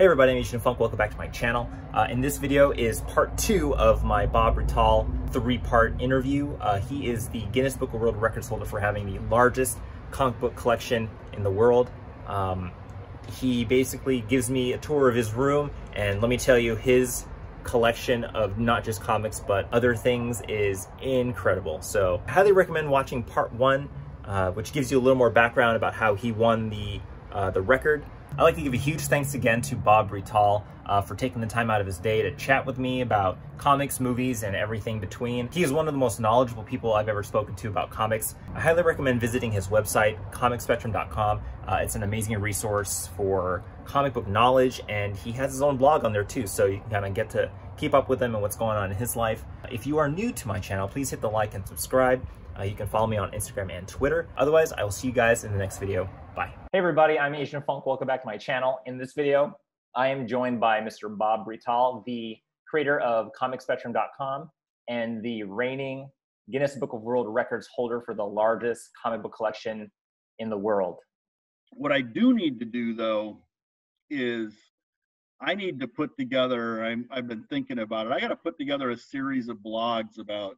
Hey everybody, I'm Asian Funk. Welcome back to my channel. Uh, and this video is part two of my Bob Bretall three-part interview. Uh, he is the Guinness Book of World Records holder for having the largest comic book collection in the world. Um, he basically gives me a tour of his room, and let me tell you, his collection of not just comics but other things is incredible. So I highly recommend watching part one, uh, which gives you a little more background about how he won the uh, the record. I'd like to give a huge thanks again to Bob Bretall uh, for taking the time out of his day to chat with me about comics, movies, and everything between. He is one of the most knowledgeable people I've ever spoken to about comics. I highly recommend visiting his website, comicspectrum.com. Uh, it's an amazing resource for comic book knowledge, and he has his own blog on there too, so you can kind of get to keep up with him and what's going on in his life. If you are new to my channel, please hit the like and subscribe. Uh, you can follow me on Instagram and Twitter. Otherwise, I will see you guys in the next video. Bye. Hey everybody, I'm Asian Funk. Welcome back to my channel. In this video, I am joined by Mr. Bob Bretall, the creator of ComicSpectrum.com and the reigning Guinness Book of World Records holder for the largest comic book collection in the world. What I do need to do though is I need to put together, I'm, I've been thinking about it. I got to put together a series of blogs about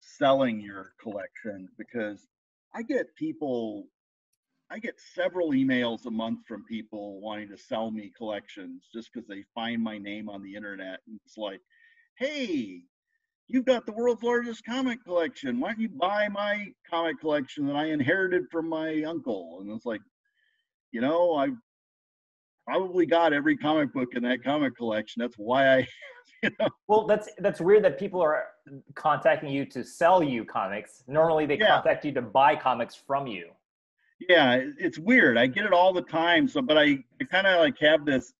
selling your collection because I get people I get several emails a month from people wanting to sell me collections just because they find my name on the internet. And it's like, hey, you've got the world's largest comic collection. Why don't you buy my comic collection that I inherited from my uncle? And it's like, you know, I've probably got every comic book in that comic collection. That's why I. You know. Well, that's that's weird that people are contacting you to sell you comics. Normally, they yeah. contact you to buy comics from you yeah it's weird i get it all the time so but i, I kind of like have this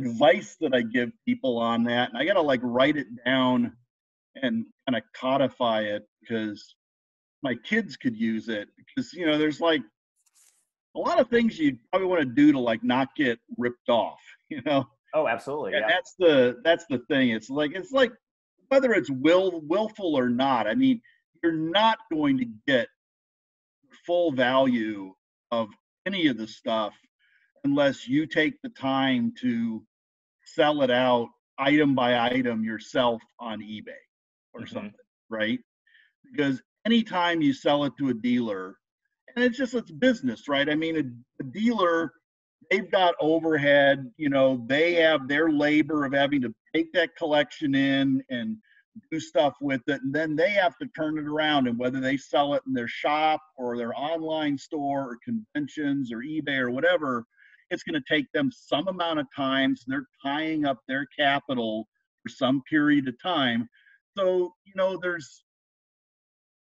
advice that i give people on that and i gotta like write it down and kind of codify it because my kids could use it because you know there's like a lot of things you probably want to do to like not get ripped off you know oh absolutely and yeah. that's the that's the thing it's like it's like whether it's will willful or not i mean you're not going to get full value of any of the stuff unless you take the time to sell it out item by item yourself on eBay or mm-hmm. something, right? Because anytime you sell it to a dealer, and it's just it's business, right? I mean, a, a dealer, they've got overhead, you know, they have their labor of having to take that collection in and do stuff with it and then they have to turn it around and whether they sell it in their shop or their online store or conventions or ebay or whatever it's going to take them some amount of time so they're tying up their capital for some period of time so you know there's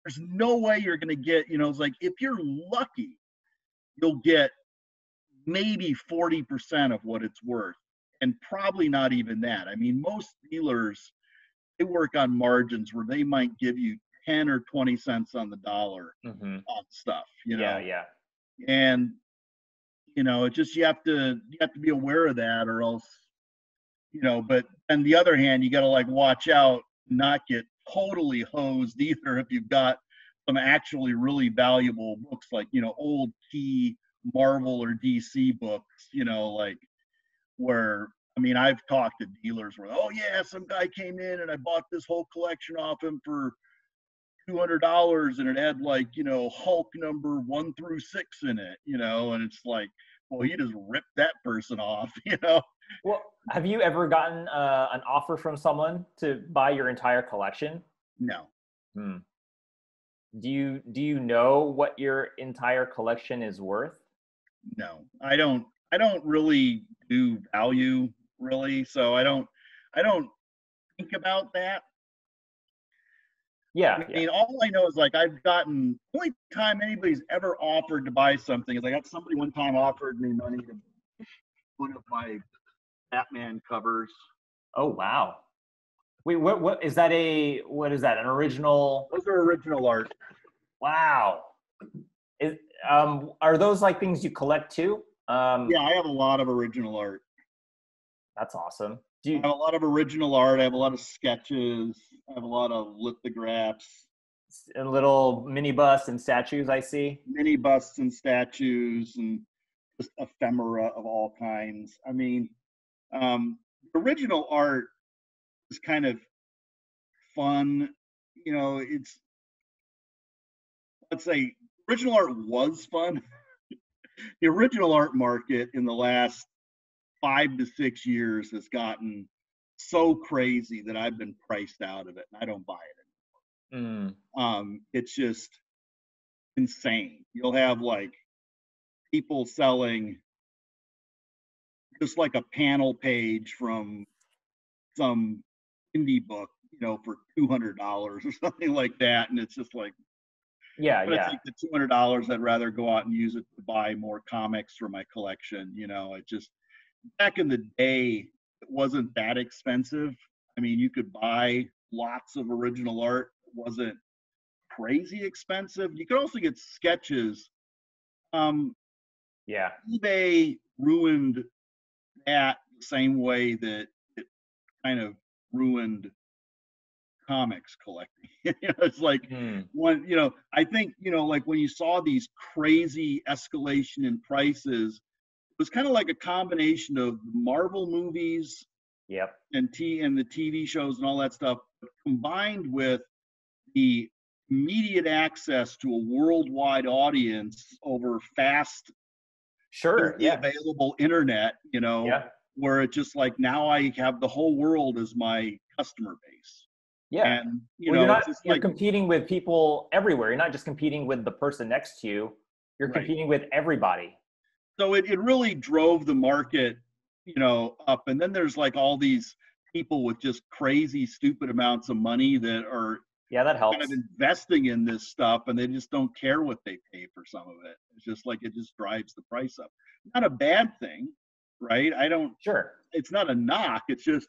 there's no way you're going to get you know it's like if you're lucky you'll get maybe 40% of what it's worth and probably not even that i mean most dealers they work on margins where they might give you 10 or 20 cents on the dollar mm-hmm. on stuff, you know? Yeah, yeah. And, you know, it just, you have to, you have to be aware of that or else, you know, but on the other hand, you got to like watch out, not get totally hosed either if you've got some actually really valuable books like, you know, old key Marvel or DC books, you know, like where I mean, I've talked to dealers where, oh yeah, some guy came in and I bought this whole collection off him for two hundred dollars, and it had like you know Hulk number one through six in it, you know, and it's like, well, he just ripped that person off, you know. Well, have you ever gotten uh, an offer from someone to buy your entire collection? No. Hmm. Do you do you know what your entire collection is worth? No, I don't. I don't really do value really. So I don't I don't think about that. Yeah. I mean, yeah. all I know is like I've gotten only time anybody's ever offered to buy something is I got somebody one time offered me money to one of my Batman covers. Oh wow. Wait, what what is that a what is that? An original Those are original art. Wow. Is um are those like things you collect too? Um Yeah, I have a lot of original art. That's awesome. Do you I have a lot of original art. I have a lot of sketches. I have a lot of lithographs. And little mini busts and statues, I see. Mini busts and statues and just ephemera of all kinds. I mean, Um, original art is kind of fun. You know, it's let's say original art was fun. the original art market in the last five to six years has gotten so crazy that I've been priced out of it and I don't buy it anymore. Mm. Um, it's just insane. You'll have like people selling just like a panel page from some indie book, you know, for two hundred dollars or something like that, and it's just like, yeah, but yeah. The two hundred dollars. I'd rather go out and use it to buy more comics for my collection. You know, it just back in the day, it wasn't that expensive. I mean, you could buy lots of original art. It wasn't crazy expensive. You could also get sketches. Um, yeah. eBay ruined that the same way that it kind of ruined comics collecting. it's like mm. one, you know, I think, you know, like when you saw these crazy escalation in prices, was kind of like a combination of Marvel movies yep. and T and the TV shows and all that stuff combined with the immediate access to a worldwide audience over fast sure yeah. available internet you know yeah. where it's just like now i have the whole world as my customer base yeah and you well, know you're, not, you're like, competing with people everywhere you're not just competing with the person next to you you're right. competing with everybody so it, it really drove the market you know up and then there's like all these people with just crazy stupid amounts of money that are yeah, that helps. Kind of investing in this stuff, and they just don't care what they pay for some of it. It's just like it just drives the price up. Not a bad thing, right? I don't. Sure. It's not a knock. It's just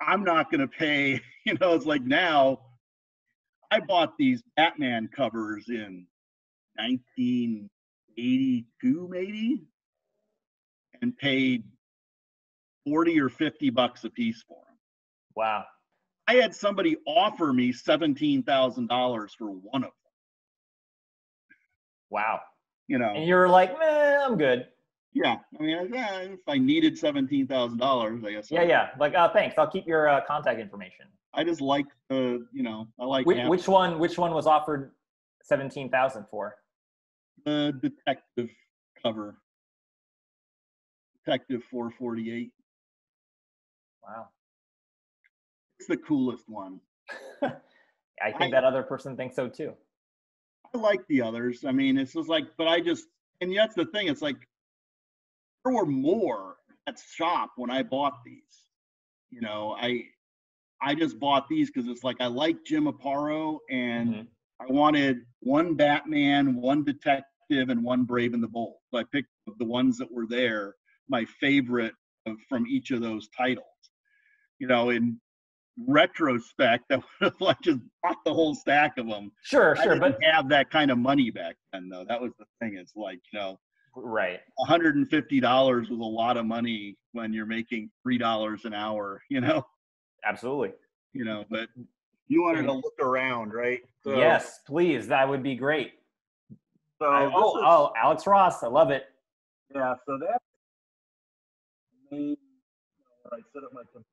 I'm not going to pay. You know, it's like now I bought these Batman covers in 1982, maybe, and paid 40 or 50 bucks a piece for them. Wow. I had somebody offer me seventeen thousand dollars for one of them. Wow. You know. And you were like, man, I'm good. Yeah, I mean, yeah, if I needed seventeen thousand dollars, I guess. Yeah, yeah. Like, uh, thanks. I'll keep your uh, contact information. I just like the, you know, I like. Which, which one? Which one was offered seventeen thousand for? The detective cover. Detective four forty eight. Wow. It's the coolest one. I think I, that other person thinks so too. I like the others. I mean, it's just like, but I just, and that's the thing. It's like there were more at shop when I bought these. You know, I I just bought these because it's like I like Jim Aparo and mm-hmm. I wanted one Batman, one detective, and one Brave and the Bold. So I picked the ones that were there, my favorite of, from each of those titles. You know, in retrospect, I would have like just bought the whole stack of them. Sure, sure, but have that kind of money back then, though. That was the thing. It's like you know, right. $150 was a lot of money when you're making three dollars an hour. You know. Absolutely. You know, but you wanted to look around, right? So, yes, please. That would be great. So I, oh, is, oh, Alex Ross, I love it. Yeah. So that's me. I set up my computer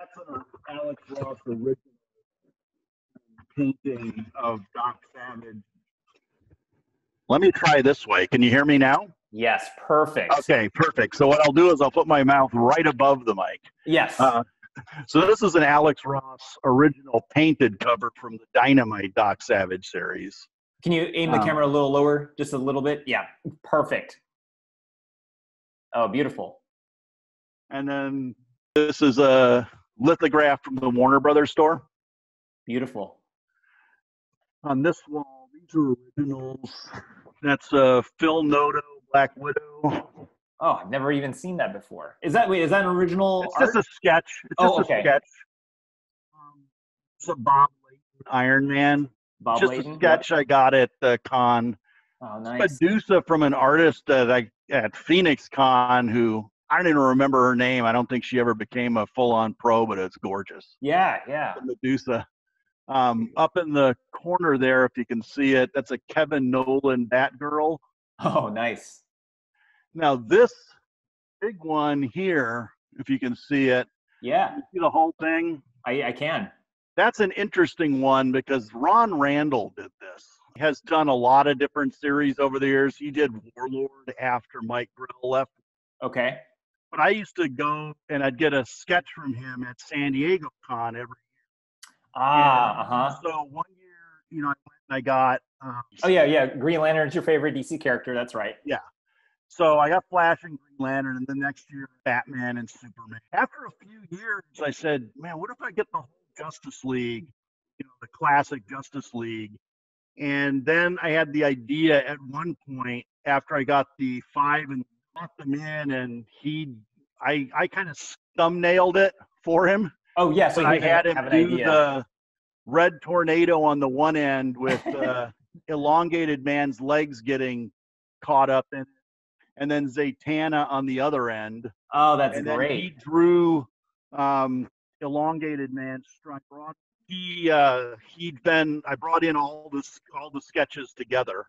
that's an Alex Ross original painting of Doc Savage. Let me try this way. Can you hear me now? Yes, perfect. Okay, perfect. So what I'll do is I'll put my mouth right above the mic. Yes. Uh, so this is an Alex Ross original painted cover from the Dynamite Doc Savage series. Can you aim the um, camera a little lower, just a little bit? Yeah, perfect. Oh, beautiful. And then this is a lithograph from the Warner Brothers store. Beautiful. On this wall, these are originals. That's uh, Phil Noto, Black Widow. Oh, I've never even seen that before. Is that wait? Is that an original? It's art? just a sketch. It's oh, just okay. a sketch. Um, it's a Bob Layton Iron Man. Bob just Layton? a sketch I got at the con. Oh, nice. Medusa from an artist that I at Phoenix Con who I don't even remember her name. I don't think she ever became a full-on pro, but it's gorgeous. Yeah, yeah. Medusa. Um, up in the corner there, if you can see it, that's a Kevin Nowlan Batgirl. Oh, nice. Now this big one here, if you can see it. Yeah, You see the whole thing? I, I can. That's an interesting one because Ron Randall did this. He has done a lot of different series over the years. He did Warlord after Mike Grell left. Okay. But I used to go and I'd get a sketch from him at San Diego Con every year. Ah, uh huh. So one year, you know, I went and I got. Um, Oh yeah, yeah. Green Lantern's your favorite DC character. That's right. So I got Flash and Green Lantern, and then next year Batman and Superman. After a few years, I said, "Man, what if I get the whole Justice League, you know, the classic Justice League?" And then I had the idea at one point after I got the five and brought them in, and he, I, I kind of thumbnailed it for him. Oh yeah. So I had him do idea. the red tornado on the one end with uh, elongated man's legs getting caught up in it, and then Zatanna on the other end. oh, that's and then great. he drew um, elongated man strike broad. He uh, he then I brought in all this all the sketches together,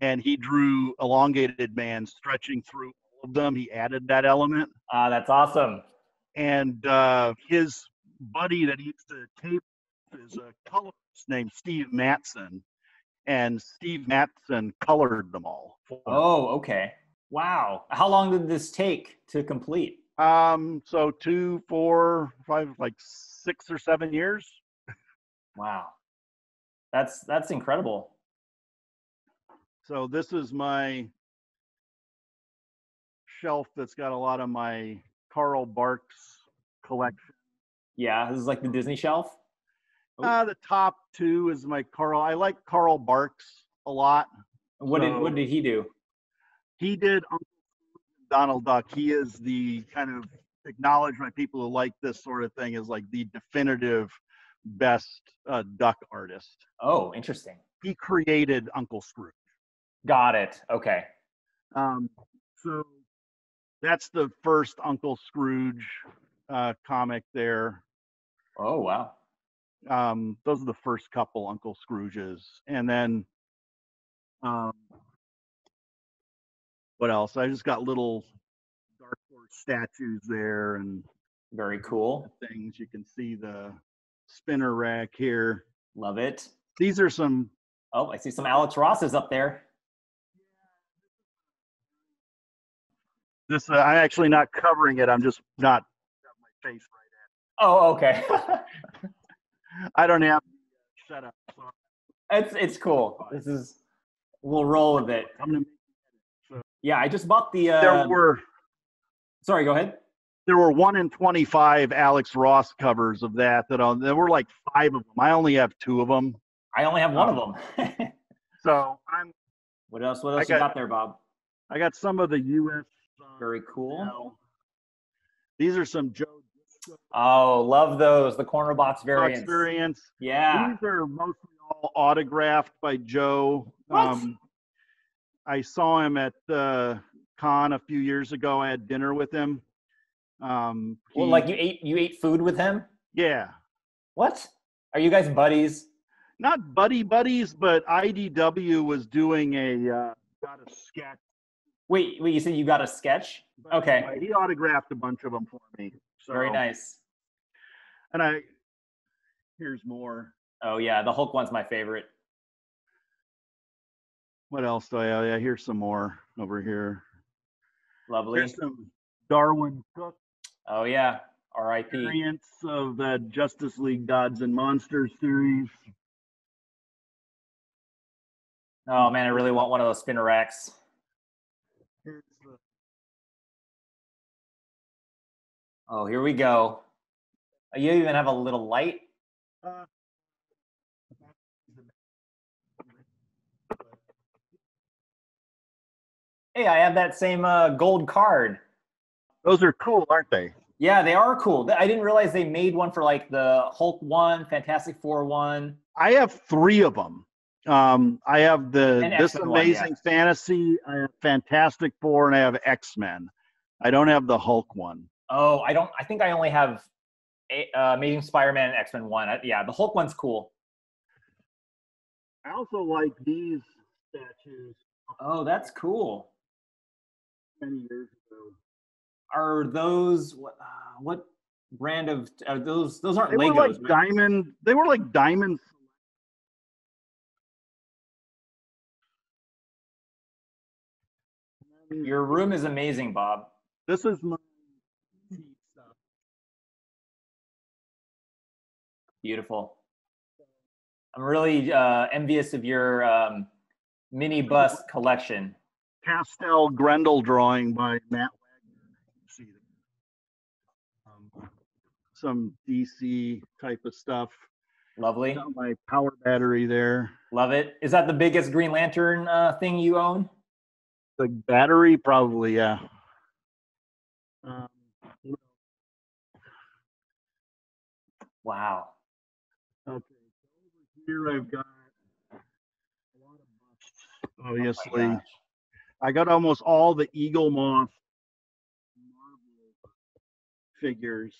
and he drew elongated man stretching through all of them. He added that element Ah, that's awesome. and uh, his buddy that he used to tape is a colorist named Steve Matson, and Steve Matson colored them all. Oh, okay. Wow. How long did this take to complete? Um, so two, four, five, like six or seven years. Wow. That's that's incredible. So this is my shelf that's got a lot of my Carl Barks collection. Yeah, this is like the Disney shelf. Uh, the top two is my Carl. I like Carl Barks a lot. What did what did he do? He did Uncle Donald Duck. He is the kind of acknowledged by people who like this sort of thing as like the definitive best uh, duck artist. Oh, interesting. He created Uncle Scrooge. Got it. Okay. Um, so that's the first Uncle Scrooge uh, comic there. Oh, wow. Um, those are the first couple Uncle Scrooges, and then um, what else? I just got little Dark Horse statues there and Very cool. things. You can see the spinner rack here. Love it. These are some. Oh, I see some Alex Rosses up there. This uh, I'm actually not covering it. I'm just not got my face right at. Oh, okay. I don't have shut up. so it's it's cool. This is we'll roll with it. I'm gonna. Yeah, I just bought the. Uh, There were Sorry, go ahead. there were one in 25 Alex Ross covers of that. That on there were like five of them. I only have two of them. I only have one of them. So I'm what else? What I else you got- got there, Bob? I got some of the U.S. uh, Very cool. now. These are some Joe Oh, love those. The corner box variants. experience. Yeah. These are mostly all autographed by Joe. What? I saw him at the con a few years ago. I had dinner with him. Um, Well, like you ate you ate food with him? yeah, What? Are you guys buddies? not buddy buddies, but IDW was doing a uh, got a sketch. Wait, wait. You said you got a sketch? Okay. anyway, he autographed a bunch of them for me. So, Very nice. And I here's more. Oh yeah, the Hulk one's my favorite. What else do I have? Yeah, here's some more over here. Lovely. Here's some Darwyn Cooke Oh yeah. R.I.P. variants of the Justice League Gods and Monsters series. Oh man, I really want one of those spinner racks. Oh, here we go. You even have a little light. uh, Hey, I have that same uh, gold card. Those are cool, aren't they? Yeah, they are cool. I didn't realize they made one for like the Hulk one, Fantastic Four one. I have three of them. Um, I have the And This X-Men one, yeah. Amazing Fantasy, I have Fantastic Four, and I have X Men. I don't have the Hulk one. Oh, I don't. I think I only have a, uh, Amazing Spider-Man and X Men one. I, yeah, the Hulk one's cool. I also like these statues Oh, that's cool. Many years ago. are those what, uh, what brand of are those? Those aren't They Legos. were like right? diamond. They were like diamonds. Your room is amazing, Bob. This is my stuff. Beautiful. I'm really uh, envious of your um, mini bus collection. Pastel Grendel drawing by Matt Wagner. Um, some DC type of stuff. Lovely. Got my power battery there. Love it. Is that the biggest Green Lantern uh, thing you own? The battery, probably, yeah. Um, Wow. okay, over here I've got a lot of busts. Oh Obviously, gosh. I got almost all the Eaglemoss Marvel figures.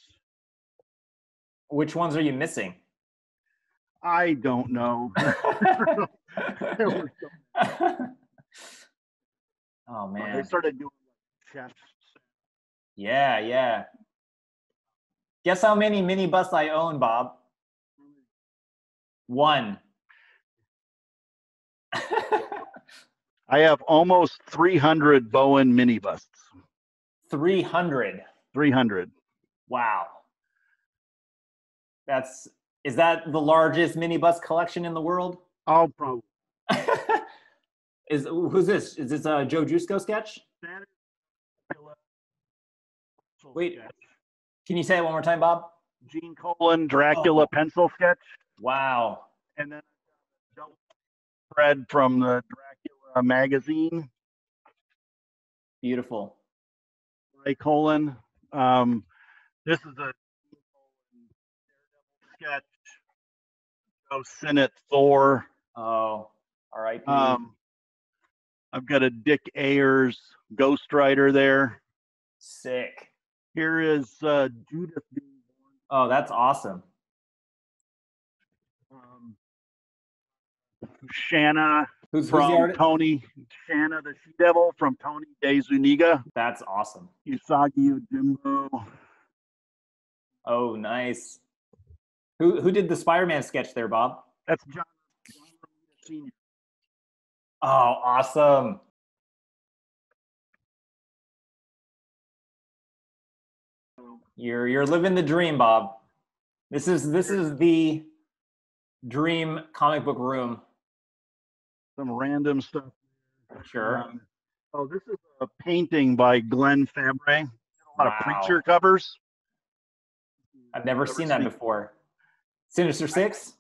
Which ones are you missing? I don't know. There were so oh They man. started doing chefs. Yeah, yeah. Guess how many mini bus I own, Bob? One. I have almost 300 Bowen mini busts. 300. 300. Wow. That's is that the largest mini bus collection in the world? I'll probably. is who's this? Is this a Joe Jusko sketch? That is Wait. Can you say it one more time, Bob? Gene Colan Dracula Oh. pencil sketch, Wow. and then I've got a double thread from the Dracula magazine Beautiful. by Colan. Um, this is a Gene Colan Daredevil sketch. Joe Sinnott Thor. Oh, all right. Um, I've got a Dick Ayers Ghost Rider there. Sick. Here is uh, Judith Oh, that's awesome. Um, Shanna Who's, who's from the? Tony. Shanna the She Devil from Tony De Zuniga. That's awesome. Usagi Yojimbo. Oh, nice. Who who did the Spider-Man sketch there, Bob? That's John, John Sr. Oh, awesome. You're you're living the dream, Bob. This is this is the dream comic book room. Some random stuff. Sure. Um, oh, this is a painting by Glenn Fabry. A lot of preacher covers. I've never seen that before. Sinister Six.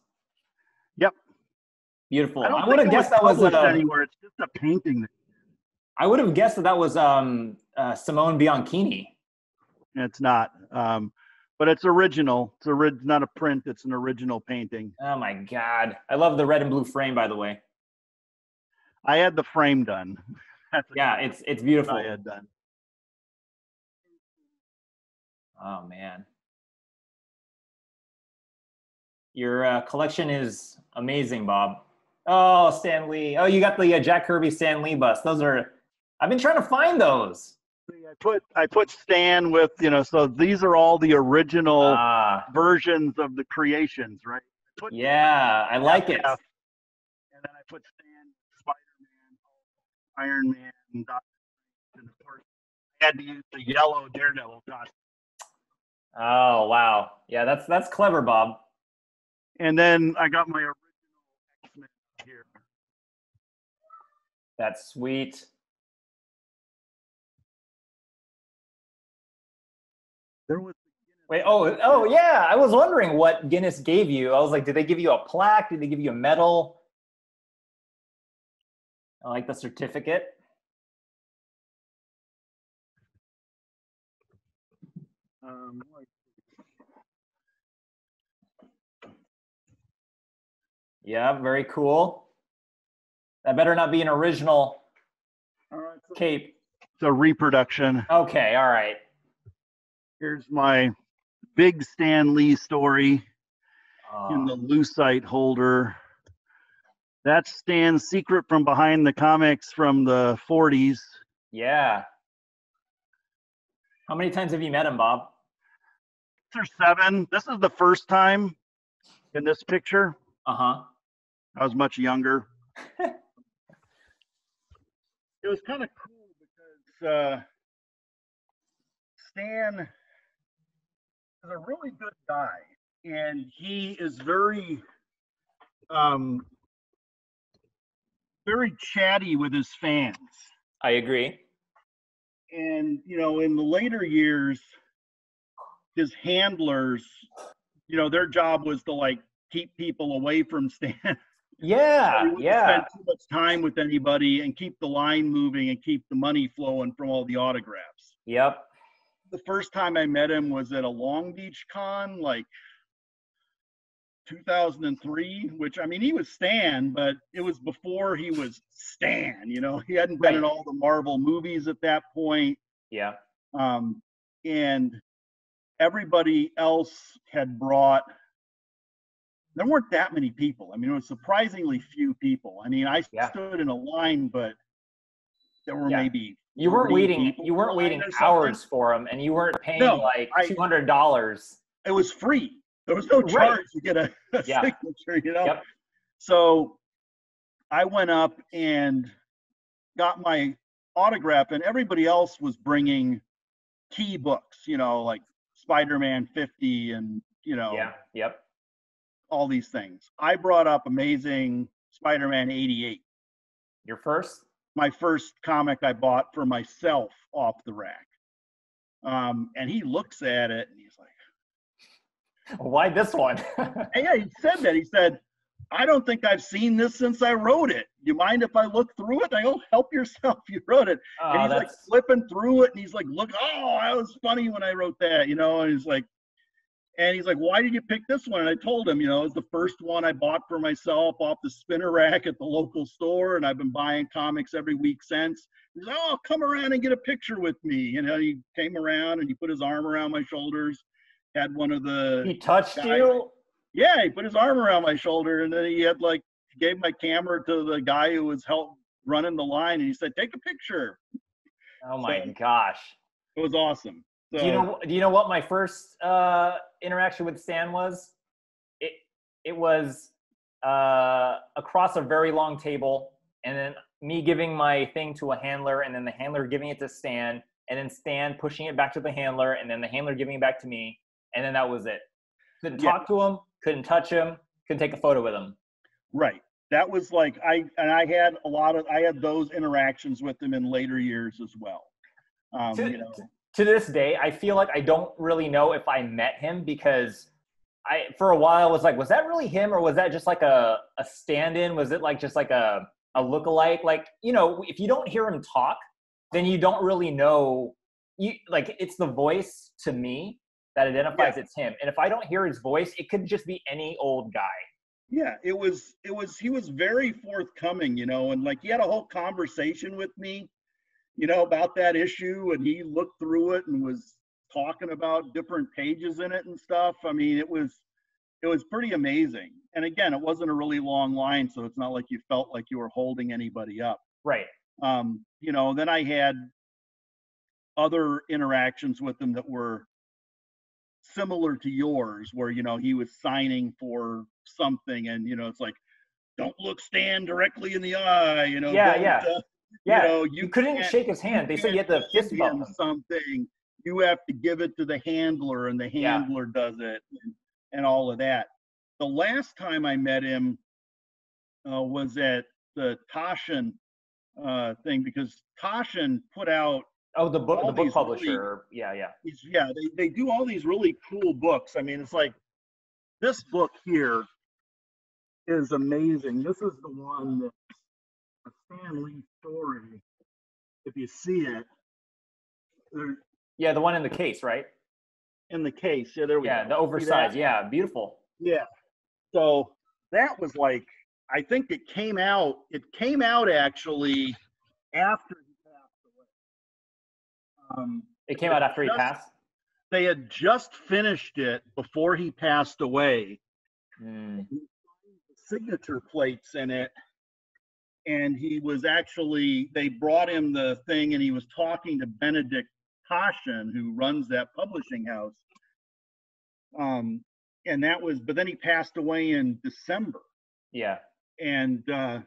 Yep. Beautiful. I, I would have guessed that was published uh, anywhere. It's just a painting. I would have guessed that that was um uh, Simone Bianchini. It's not. Um, but it's original. It's, ori- it's not a print. It's an original painting. Oh my god. I love the red and blue frame by the way. I had the frame done. Yeah, it's it's beautiful. I had done. Oh man. Your uh, collection is amazing, Bob. Oh, Stan Lee. Oh, you got the uh, Jack Kirby Stan Lee bus. Those are. I've been trying to find those. I put I put Stan with you know. So these are all the original Ah, versions of the creations, right? I yeah, I like it. And then I put Stan, Iron Man, and Doctor Strange, and of course I had to use the yellow Daredevil costume. Oh wow, yeah, that's that's clever, Bob. And then I got my original X Men here. That's sweet. There was Wait, oh, oh yeah. I was wondering what Guinness gave you. I was like, did they give you a plaque? Did they give you a medal? I like the certificate. um, Yeah, very cool. That better not be an original all right, so cape. it's a reproduction. Okay, all right. Here's my big Stan Lee story in Oh, the lucite holder. That's Stan's secret from behind the comics from the 40s. yeah. How many times have you met him, Bob? Six or seven. This is the first time in this picture. Uh huh. I was much younger. it was kind of cool because uh, Stan is a really good guy, and he is very, um, very chatty with his fans. I agree. And you know, in the later years, his handlers, you know, their job was to like keep people away from Stan. Yeah, wouldn't yeah. Spend too much time with anybody and keep the line moving and keep the money flowing from all the autographs. Yep. The first time I met him was at a Long Beach con, like 2003. Which I mean, he was Stan, but it was before he was Stan. You know, he hadn't been in all the Marvel movies at that point. Yeah. um, and everybody else had brought there weren't that many people i mean it was surprisingly few people i mean i Yeah. stood in a line but there were Yeah. maybe You weren't waiting. You weren't waiting hours for him, and you weren't paying No, like two hundred dollars. it was free there was no Right. charge to get a, a Yeah. signature you know Yep. so i went up and got my autograph and everybody else was bringing key books you know like spider-man 50 and you know Yeah. Yep. all these things. I brought up Amazing Spider-Man 88, Your first. my first comic I bought for myself off the rack. Um, and he looks at it and Why this one? yeah, he said that. He said, I don't think I've seen this since I wrote it. You mind if I look through it? I go, help yourself. You wrote it. Ah, and oh, he's like flipping through it and he's like, look, oh, that was funny when I wrote that, you know, and he's like, and he's like, why did you pick this one? And I told him, you know, it's the first one I bought for myself off the spinner rack at the local store, and I've been buying comics every week since. He's like, oh, come around and get a picture with me. You know, he came around and he put his arm around my shoulders, had one of the he touched guy- you. yeah, he put his arm around my shoulder, and then he had like gave my camera to the guy who was help running the line, and he said, take a picture. Oh my So- gosh. It was awesome. So, Do you know? Do you know what my first uh, interaction with Stan was? It it was uh, across a very long table, and then me giving my thing to a handler, and then the handler giving it to Stan, and then Stan pushing it back to the handler, and then the handler giving it back to me, and then that was it. Couldn't Yeah. talk to him, couldn't touch him, couldn't take a photo with him. Right. That was like I and I had a lot of I had those interactions with him in later years as well. Um, to, you know, to this day, I feel like I don't really know if I met him because I, for a while, was like, was that really him or was that just like a, a stand in? Was it like just like a, a look-alike? Like, you know, if you don't hear him talk, then you don't really know. You like it's the voice to me that identifies it's him. And if I don't hear his voice, it could just be any old guy. yeah, it was it was he was very forthcoming, you know, and like he had a whole conversation with me, you know, about that issue, and he looked through it and was talking about different pages in it and stuff. I mean, it was it was pretty amazing. And again, it wasn't a really long line, so it's not like you felt like you were holding anybody up. Right. um, you know, then I had other interactions with him that were similar to yours, where you know he was signing for something, and you know it's like, don't look Stan directly in the eye, you know. Yeah, yeah. uh, Yeah. You know, You, you couldn't shake his hand. They said you had to fist bump him something. You have to give it to the handler, and the Yeah. handler does it, and, and all of that. The last time I met him uh, was at the Taschen uh, thing because Taschen put out Oh, the book, all the book publisher. Yeah, yeah. these, yeah, they, they do all these really cool books. I mean, it's like this book here is amazing. This is the one that's a Stan Lee story. If you see it, there Yeah, the one in the case, right? in the case. Yeah, there we Yeah, go. the oversized. Yeah, beautiful. Yeah. So that was like, I think it came out. It came out actually after he passed away. Um, It came out after he passed. they had just finished it before he passed away. Mm. signature plates in it. And he was actually, they brought him the thing and he was talking to Benedict Taschen, who runs that publishing house. Um, and that was, but then he passed away in December. Yeah. And, uh,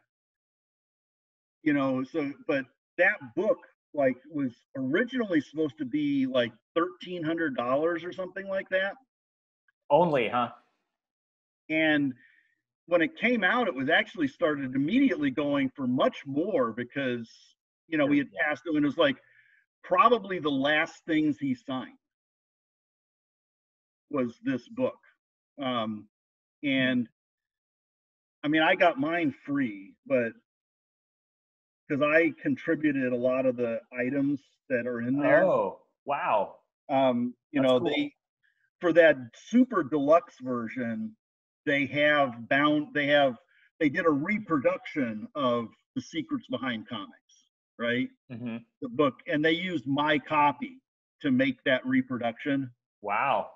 you know, so, but that book, like, was originally supposed to be like $1,300 or something like that. Only, huh? And when it came out, it was actually started immediately going for much more because, you know, we had passed away and it was like probably the last things he signed was this book. Um, and I mean, I got mine free, but because I contributed a lot of the items that are in there. Oh, wow. Um, you That's know, cool. they for that super deluxe version, they have bound they have they did a reproduction of the secrets behind comics, right? hmm The book, and they used my copy to make that reproduction. Wow.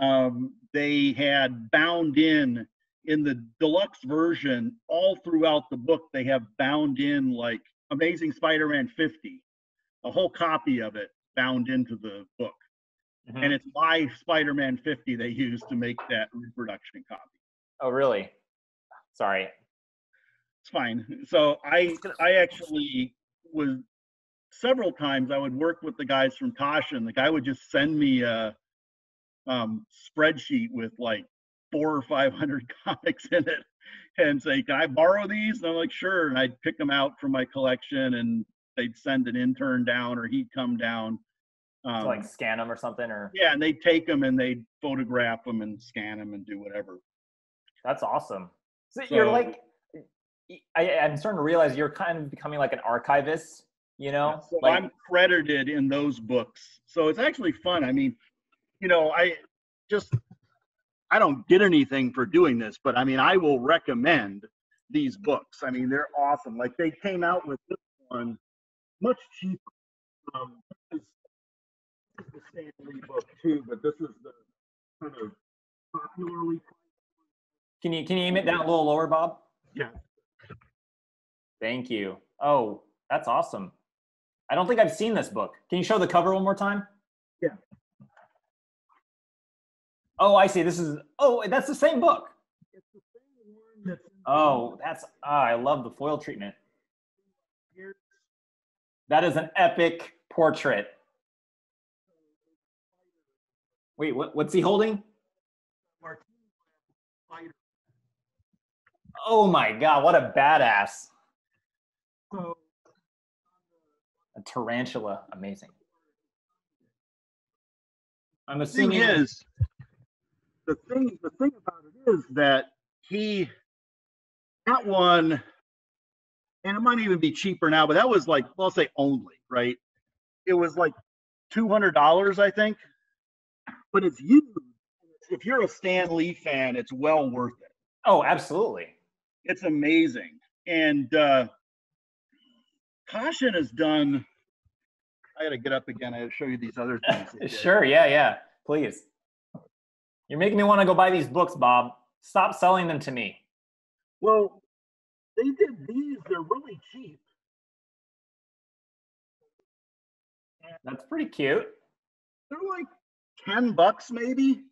Um, they had bound in in the deluxe version all throughout the book. They have bound in like Amazing Spider-Man 50, a whole copy of it bound into the book Mhm. and it's my Spider-Man 50 they used to make that reproduction copy. oh, really? Sorry. It's fine. So I I actually was several times I would work with the guys from Taschen and the guy would just send me a um, spreadsheet with like four or five hundred comics in it and say, Can I borrow these? And I'm like, sure. And I'd pick them out from my collection and they'd send an intern down or he'd come down. Um, to like scan them or something, or yeah, and they'd take them and they'd photograph them and scan them and do whatever. that's awesome. So, you're like, I, I'm starting to realize you're kind of becoming like an archivist. You know, So like I'm credited in those books. So it's actually fun. I mean, you know, I just I don't get anything for doing this, but I mean, I will recommend these books. I mean, they're awesome. Like they came out with this one much cheaper. Um, this is the Stan Lee book too, but this is the kind of popularly. Can you can you aim it down a little lower, Bob? Yeah. Thank you. Oh, that's awesome. I don't think I've seen this book. Can you show the cover one more time? Yeah. Oh, I see. This is oh, that's the same book. It's the same one that's Oh, that's ah, I love the foil treatment. That is an epic portrait. Wait, what, what's he holding? Oh my god, what a badass. A tarantula. Amazing. I'm the thing assuming is, the thing the thing about it is that he that one, and it might even be cheaper now, but that was like well, I'll say only right. It was like two hundred dollars, I think, but it's used. If you're a Stan Lee fan, it's well worth it. Oh, absolutely. It's amazing, and uh, Caution has done. I got to get up again. I show you these other things. Sure, yeah, yeah. Please. You're making me want to go buy these books, Bob. Stop selling them to me. Well, they did these. They're really cheap. That's pretty cute. They're like ten bucks maybe,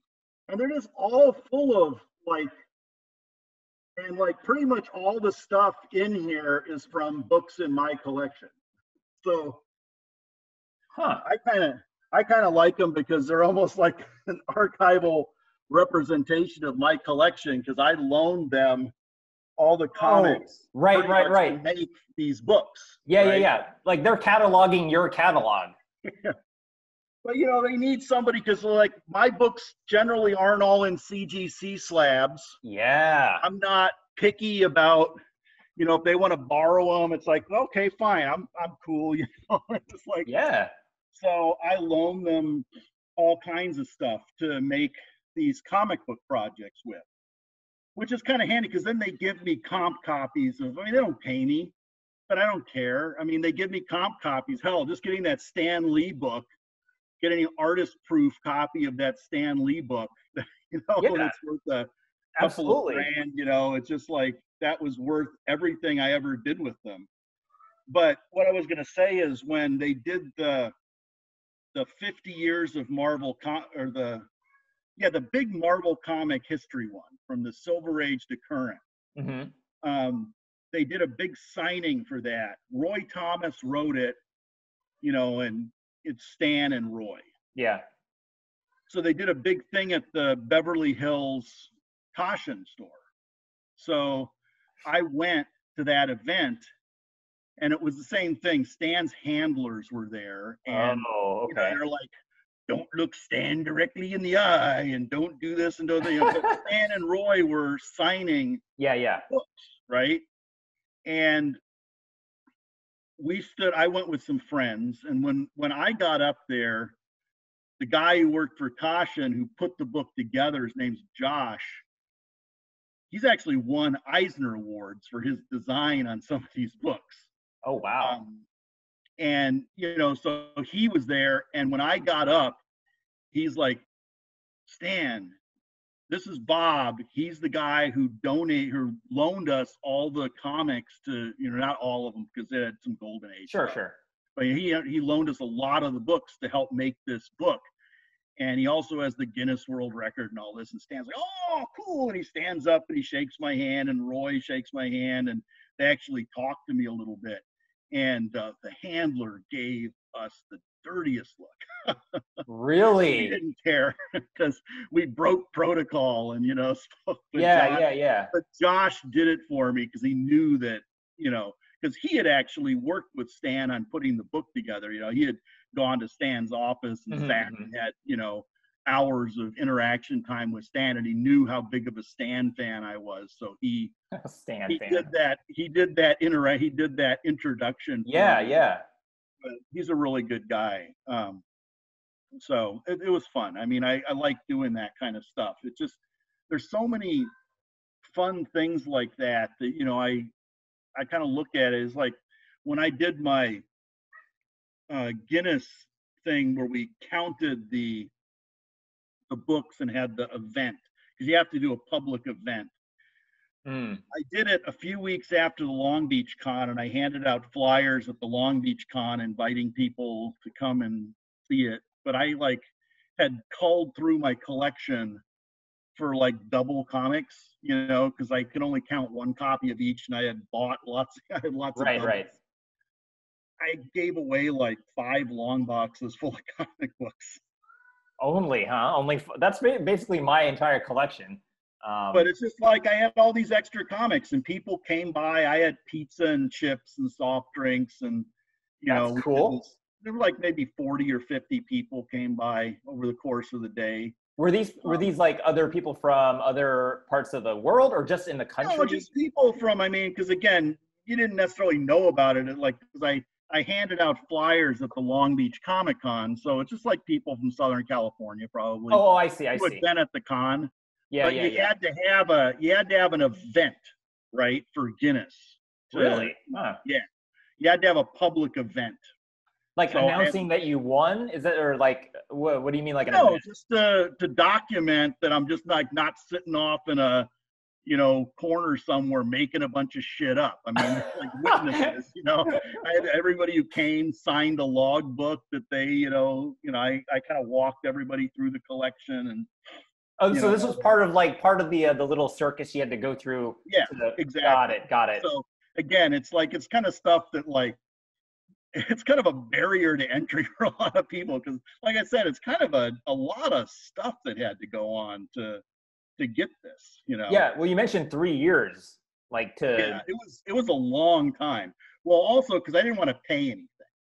and they're just all full of like, and like pretty much all the stuff in here is from books in my collection. So Huh. I kind of I kind of like them because they're almost like an archival representation of my collection because I loaned them all the comics. Oh, right, right, right. To make these books. Yeah, right? yeah, yeah. Like they're cataloging your catalog. But you know, they need somebody because like my books generally aren't all in CGC slabs. Yeah. I'm not picky about, you know, if they want to borrow them, it's like okay, fine, I'm I'm cool. You know, it's just like Yeah. so I loan them all kinds of stuff to make these comic book projects with, which is kind of handy because then they give me comp copies of. I mean, they don't pay me, but I don't care. I mean, they give me comp copies. Hell, just getting that Stan Lee book, getting an artist proof copy of that Stan Lee book, you know, Yeah. it's worth a couple Absolutely. of grand. You know, it's just like that was worth everything I ever did with them. But what I was going to say is when they did the the 50 years of Marvel com- or the yeah the big Marvel comic history one from the Silver Age to current. Mm-hmm. Um, they did a big signing for that. Roy Thomas wrote it, you know, and it's Stan and Roy. Yeah. So they did a big thing at the Beverly Hills Taschen store. So I went to that event and it was the same thing. Stan's handlers were there and oh, you know, they're like, don't look Stan directly in the eye and don't do this and do that. You know, but Stan and Roy were signing Yeah, yeah. books, right? And we stood, I went with some friends, and when when I got up there, the guy who worked for Taschen who put the book together, his name's Josh. He's actually won Eisner Awards for his design on some of these books. Oh, wow. Um, and you know, so he was there, and when I got up, he's like, "Stan, this is Bob. He's the guy who donate, who loaned us all the comics to, you know, not all of them because they had some golden age. sure, stuff. sure. But he uh, he loaned us a lot of the books to help make this book. And he also has the Guinness World Record and all this. And Stan's like, oh, cool. And he stands up and he shakes my hand, and Roy shakes my hand, and they actually talk to me a little bit. And uh, the handler gave us the dirtiest look. He Really? didn't care because we broke protocol and you know stuff. But Yeah, Josh, yeah, yeah. But Josh did it for me because he knew that you know because he had actually worked with Stan on putting the book together. You know, he had gone to Stan's office and Mhm, sat and had you know hours of interaction time with Stan, and he knew how big of a Stan fan I was. So he Stan he fan. did that. He did that interact. He did that introduction. Yeah, yeah. but he's a really good guy. Um, so it, it was fun. I mean, I, I like doing that kind of stuff. It just there's so many fun things like that that you know I I kind of look at it as like when I did my uh, Guinness thing where we counted the the books and had the event because you have to do a public event. Mm. I did it a few weeks after the Long Beach Con, and I handed out flyers at the Long Beach Con, inviting people to come and see it. But I like had culled through my collection for like double comics, you know, because I could only count one copy of each, and I had bought lots. I had lots Right, of right. doubles. I gave away like five long boxes full of comic books. Only, huh? Only. f- That's basically my entire collection. Um, but it's just like I had all these extra comics, and people came by. I had pizza and chips and soft drinks, and you know, cool. this- There were like maybe forty or fifty people came by over the course of the day. were these were um, these like other people from other parts of the world or just in the country? No, just people from. I mean, because again, you didn't necessarily know about it. Like, because I I handed out flyers at the Long Beach Comic Con, so it's just like people from Southern California probably oh, oh, I see. I who had see. been at the con. Yeah, but yeah, you yeah. had to have a you had to have an event, right, for Guinness. to- Really? Huh. Yeah. You had to have a public event. Like So, and- announcing that you won? Is that or like what? What do you mean like an No, event? just to to document that I'm just like not sitting off in a you know corner somewhere making a bunch of shit up. I mean, like witnesses. You know, I had everybody who came signed a log book that they you know you know I I kind of walked everybody through the collection and Oh, so know, this was part of like part of the uh, the little circus you had to go through. yeah the- exactly. Got it. Got it. So again, it's like it's kind of stuff that like it's kind of a barrier to entry for a lot of people because, like I said, it's kind of a, a lot of stuff that had to go on to to get this. You know. Yeah. Well, you mentioned three years, like to. Yeah. It was it was a long time. Well, also because I didn't want to pay anything,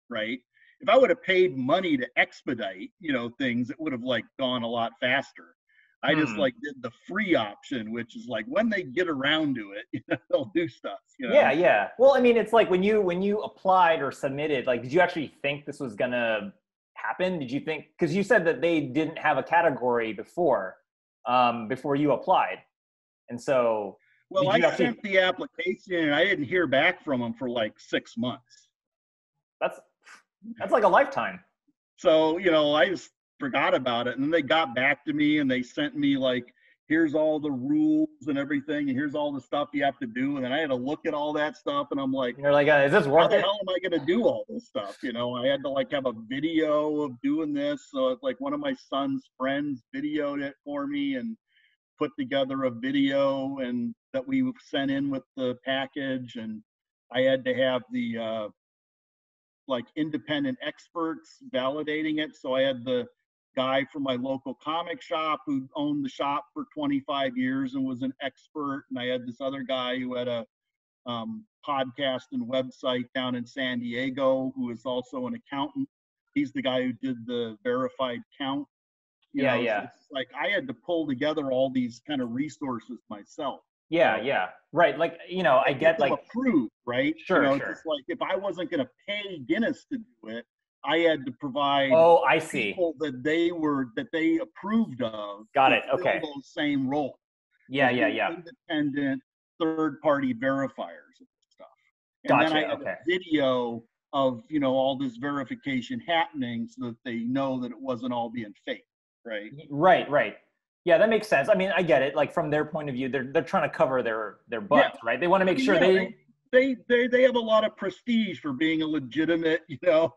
right? If I would have paid money to expedite, you know, things, it would have like gone a lot faster. I just Hmm. like did the free option, which is like when they get around to it, you know, they'll do stuff. You know? Yeah, yeah. Well, I mean, it's like when you when you applied or submitted, like, did you actually think this was gonna happen? Did you think because you said that they didn't have a category before, um, before you applied, and so Well, I sent the application and I didn't hear back from them for like six months. that's that's like a lifetime. So, you know, I just forgot about it. And then they got back to me and they sent me like here's all the rules and everything, and here's all the stuff you have to do. And then I had to look at all that stuff, and I'm like, You're like, uh, is this how worth the it? hell am I going to do all this stuff? You know, I had to like have a video of doing this. So it's like one of my son's friends videoed it for me and put together a video and that we sent in with the package. And I had to have the uh, like independent experts validating it. So I had the guy from my local comic shop who owned the shop for 25 years and was an expert. And I had this other guy who had a um, podcast and website down in San Diego who is also an accountant. He's the guy who did the verified count. you Yeah, know, so yeah. it's like I had to pull together all these kind of resources myself. Yeah, So- yeah. Right. Like, you know, I get like, approved, right? Sure, you know, sure. It's just like if I wasn't going to pay Guinness to do it, I had to provide oh, I see. people that they were that they approved of. Got it, okay. Those same roles. Yeah, yeah, yeah. Independent third-party verifiers and stuff. And Gotcha, then I had okay. a video of you know all this verification happening so that they know that it wasn't all being fake, right? Right, right. Yeah, that makes sense. I mean, I get it. Like from their point of view, they're they're trying to cover their their butts, right? They want to make sure Yeah, they they they they have a lot of prestige for being a legitimate, you know,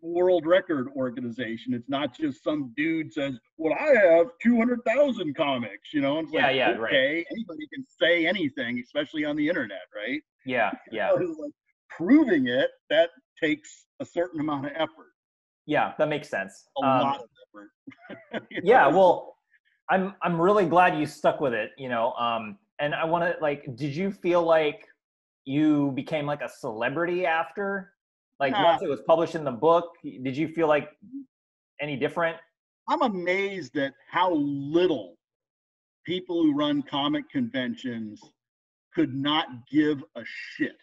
world record organization. It's not just some dude says, "Well, I have 200,000 comics," you know. And it's Yeah, like, yeah, right. okay, anybody can say anything, especially on the internet, right? Yeah, yeah. So, like, proving it that takes a certain amount of effort, Yeah, that makes sense. a Um, lot of effort. Yeah, know? well, I'm I'm really glad you stuck with it, you know. Um and I want to like did you feel like you became like a celebrity after like once it was published in the book, did you feel like any different? I'm amazed at how little people who run comic conventions could not give a shit.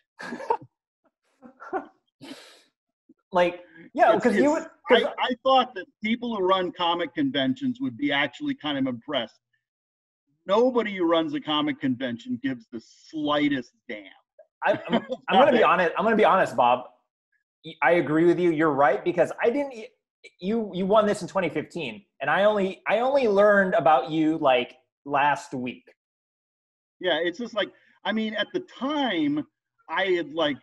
like yeah, because you would I, I thought that people who run comic conventions would be actually kind of impressed. Nobody who runs a comic convention gives the slightest damn. I, I'm, I'm gonna be honest. I'm gonna be honest, Bob. I agree with you. You're right because I didn't. You you won this in 2015, and I only I only learned about you like last week. Yeah, it's just like I mean, at the time, I had like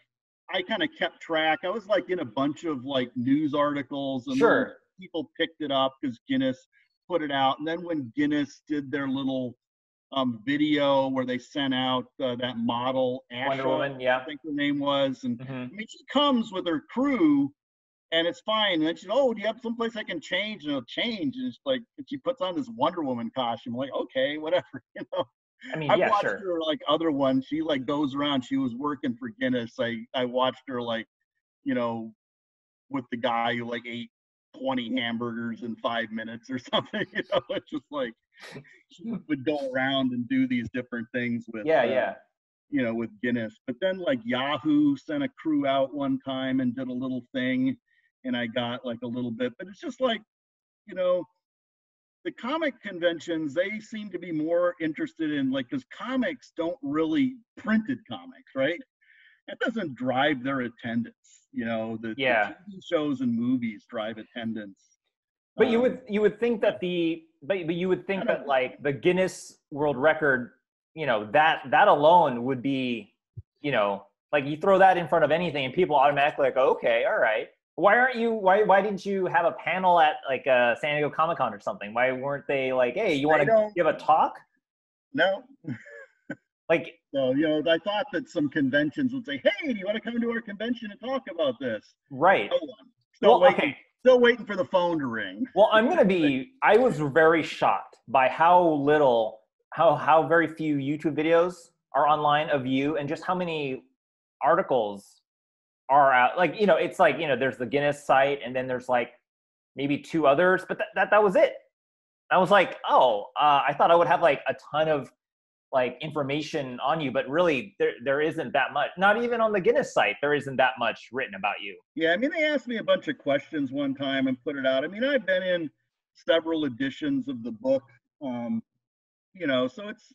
I kind of kept track. I was like in a bunch of like news articles and Sure. people picked it up because Guinness put it out. And then when Guinness did their little um, video where they sent out uh, that model, Wonder Woman, yeah. I think her name was, and hmm I mean, she comes with her crew, and it's fine. And then she's, oh, do you have someplace I can change? And it'll change. And it's like, and she puts on this Wonder Woman costume. I'm like, okay, whatever, you know. I mean, I've yeah, watched sure. her like other ones. She like goes around. She was working for Guinness. I I watched her like, you know, with the guy who like ate 20 hamburgers in five minutes or something. You know, it's just like would go around and do these different things with Yeah, uh, yeah. you know, with Guinness. But then like Yahoo sent a crew out one time and did a little thing, and I got like a little bit. But it's just like, you know, the comic conventions they seem to be more interested in like because comics don't really printed comics, right? That doesn't drive their attendance. You know, the, the TV shows and movies drive attendance. But you Um, would you would think that the but but you would think that like the Guinness World Record, you know, that that alone would be, you know, like you throw that in front of anything and people automatically like, okay, all right. Why aren't you why why didn't you have a panel at like uh San Diego Comic Con or something? Why weren't they like, hey, you want to give a talk? no, Like So, you know, I thought that some conventions would say, hey, do you want to come to our convention and talk about this? right. No one. Still, Well, waiting, okay. Still waiting for the phone to ring. Well, I'm gonna be. I was very shocked by how little, how how very few YouTube videos are online of you, and just how many articles are out. Like you know, it's like you know, there's the Guinness site, and then there's like maybe two others, but that that, that was it. I was like, oh, uh, I thought I would have like a ton of like information on you, but really there there isn't that much. Not even on the Guinness site, there isn't that much written about you. Yeah, I mean, they asked me a bunch of questions one time and put it out. I mean, I've been in several editions of the book, um, you know, so it's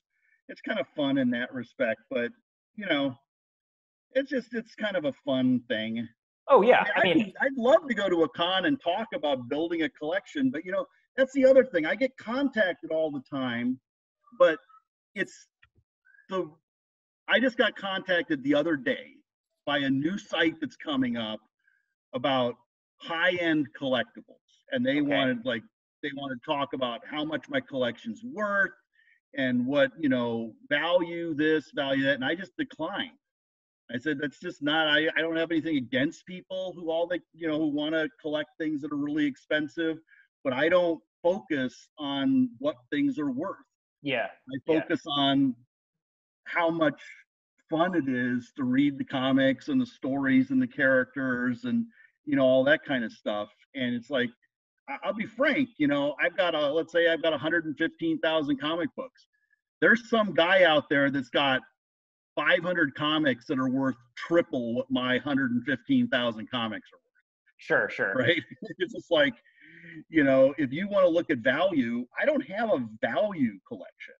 it's kind of fun in that respect. But you know, it's just it's kind of a fun thing. Oh yeah, I I mean, I'd love to go to a con and talk about building a collection, but you know, that's the other thing. I get contacted all the time but it's the I just got contacted the other day by a new site that's coming up about high-end collectibles and they Okay. wanted like they want to talk about how much my collection's worth and what you know value this value that and i just declined i said that's just not i, I don't have anything against people who all they you know who want to collect things that are really expensive but i don't focus on what things are worth Yeah. i Yeah. focus on how much fun it is to read the comics and the stories and the characters and you know all that kind of stuff and it's like i'll be frank you know i've got a let's say i've got 115000 comic books there's some guy out there that's got 500 comics that are worth triple what my 115000 comics are worth Sure, sure. right? it's just like, you know, if you want to look at value, I don't have a value collection.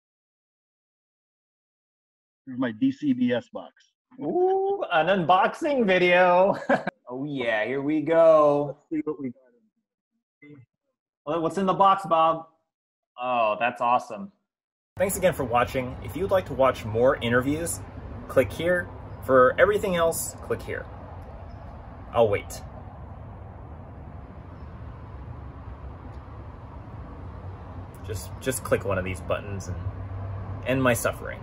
Here's my DCBS box. Ooh, an unboxing video. oh yeah, here we go. Let's see what we got. What's in the box, Bob? Oh, that's awesome. Thanks again for watching. If you'd like to watch more interviews, click here. For everything else, click here. I'll wait. Just just click one of these buttons and end my suffering.